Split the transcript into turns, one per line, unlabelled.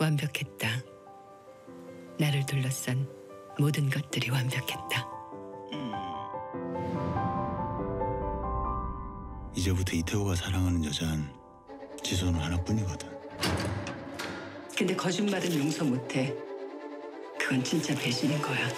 완벽했다. 나를 둘러싼 모든 것들이 완벽했다.
이제부터 이태호가 사랑하는 여자는 지선우 하나뿐이거든.
근데 거짓말은 용서 못해. 그건 진짜 배신인 거야.